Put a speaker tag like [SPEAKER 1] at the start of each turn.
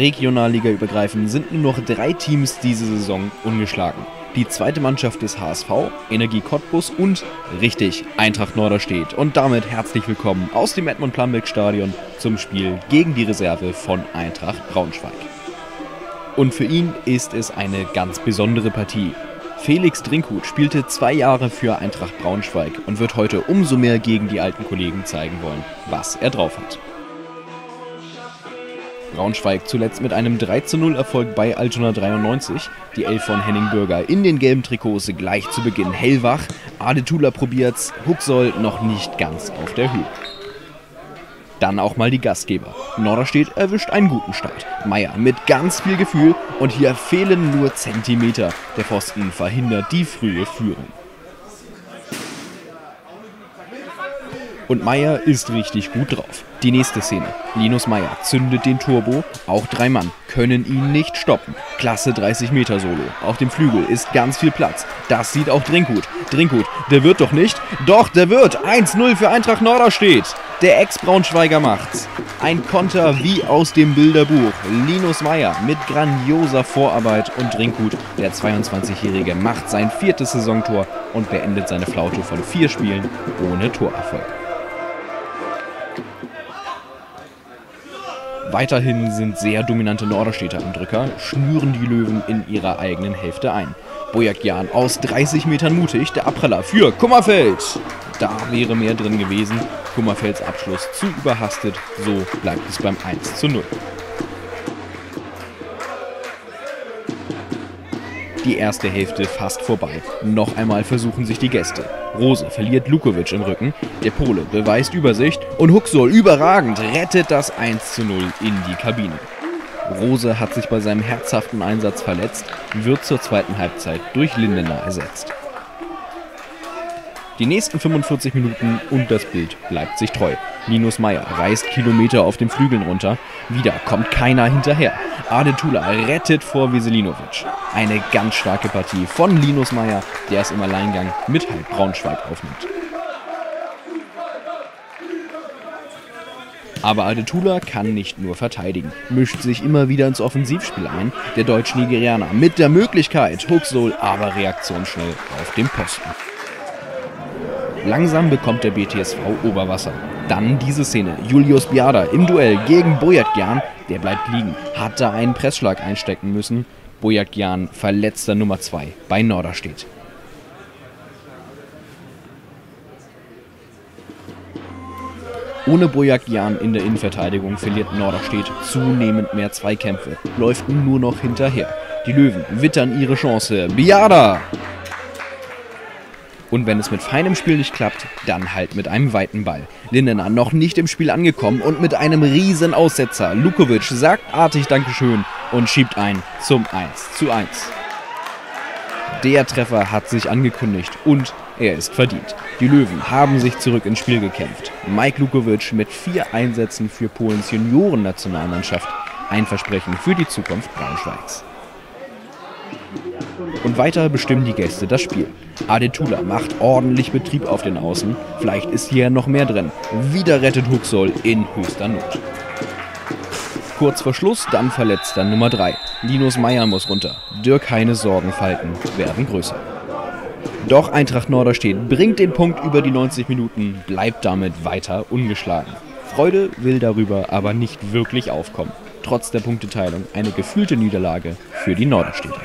[SPEAKER 1] Regionalliga übergreifend sind nur noch drei Teams diese Saison ungeschlagen. Die zweite Mannschaft des HSV, Energie Cottbus und, richtig, Eintracht Norderstedt. Und damit herzlich willkommen aus dem Edmund Plumbeck Stadion zum Spiel gegen die Reserve von Eintracht Braunschweig. Und für ihn ist es eine ganz besondere Partie. Felix Drinkhut spielte zwei Jahre für Eintracht Braunschweig und wird heute umso mehr gegen die alten Kollegen zeigen wollen, was er drauf hat. Braunschweig zuletzt mit einem 3-0 Erfolg bei Altona 93. Die Elf von Henning Bürger in den gelben Trikots gleich zu Beginn hellwach. Adetula probiert's, Huxoll noch nicht ganz auf der Höhe. Dann auch mal die Gastgeber. Norderstedt erwischt einen guten Start. Meier mit ganz viel Gefühl und hier fehlen nur Zentimeter. Der Pfosten verhindert die frühe Führung. Und Meier ist richtig gut drauf. Die nächste Szene. Linus Meier zündet den Turbo. Auch drei Mann können ihn nicht stoppen. Klasse 30 Meter Solo. Auf dem Flügel ist ganz viel Platz. Das sieht auch Drinkhut. Drinkhut, der wird doch nicht? Doch, der wird. 1-0 für Eintracht Norderstedt. Der Ex-Braunschweiger macht's. Ein Konter wie aus dem Bilderbuch. Linus Meier mit grandioser Vorarbeit und Drinkhut. Der 22-Jährige macht sein viertes Saisontor und beendet seine Flaute von vier Spielen ohne Torerfolg. Weiterhin sind sehr dominante Norderstädter im Drücker, schnüren die Löwen in ihrer eigenen Hälfte ein. Bojakjan aus 30 Metern mutig, der Abpraller für Kummerfeld. Da wäre mehr drin gewesen. Kummerfelds Abschluss zu überhastet, so bleibt es beim 1 zu 0. Die erste Hälfte fast vorbei. Noch einmal versuchen sich die Gäste. Rose verliert Lukovic im Rücken. Der Pole beweist Übersicht und Huxol überragend rettet das 1 zu 0 in die Kabine. Rose hat sich bei seinem herzhaften Einsatz verletzt, wird zur zweiten Halbzeit durch Lindener ersetzt. Die nächsten 45 Minuten und das Bild bleibt sich treu. Linus Meyer reißt Kilometer auf den Flügeln runter. Wieder kommt keiner hinterher. Adetula rettet vor Weselinovic. Eine ganz starke Partie von Linus Meyer, der es im Alleingang mit Halb Braunschweig aufnimmt. Aber Adetula kann nicht nur verteidigen, mischt sich immer wieder ins Offensivspiel ein. Der Deutsch-Nigerianer mit der Möglichkeit, Huxol aber reaktionsschnell auf dem Posten. Langsam bekommt der BTSV Oberwasser. Dann diese Szene. Julius Biada im Duell gegen Boyatgian. Der bleibt liegen. Hat da einen Pressschlag einstecken müssen. Boyatgian verletzter Nummer 2 bei Norderstedt. Ohne Boyakjan in der Innenverteidigung verliert Norderstedt zunehmend mehr Zweikämpfe, läuft nur noch hinterher. Die Löwen wittern ihre Chance. Biada! Und wenn es mit feinem Spiel nicht klappt, dann halt mit einem weiten Ball. Lindener noch nicht im Spiel angekommen und mit einem riesen Aussetzer. Lukovic sagt artig Dankeschön und schiebt ein zum 1 zu 1. Der Treffer hat sich angekündigt und er ist verdient. Die Löwen haben sich zurück ins Spiel gekämpft. Mike Lukovic mit vier Einsätzen für Polens Juniorennationalmannschaft. Ein Versprechen für die Zukunft Braunschweigs. Und weiter bestimmen die Gäste das Spiel. Adetula macht ordentlich Betrieb auf den Außen. Vielleicht ist hier noch mehr drin. Wieder rettet Huxoll in höchster Not. Kurz vor Schluss dann verletzter Nummer 3. Linus Meyer muss runter. Dirk Heines Sorgenfalten werden größer. Doch Eintracht Norderstedt bringt den Punkt über die 90 Minuten, bleibt damit weiter ungeschlagen. Freude will darüber aber nicht wirklich aufkommen. Trotz der Punkteteilung eine gefühlte Niederlage für die Norderstädter.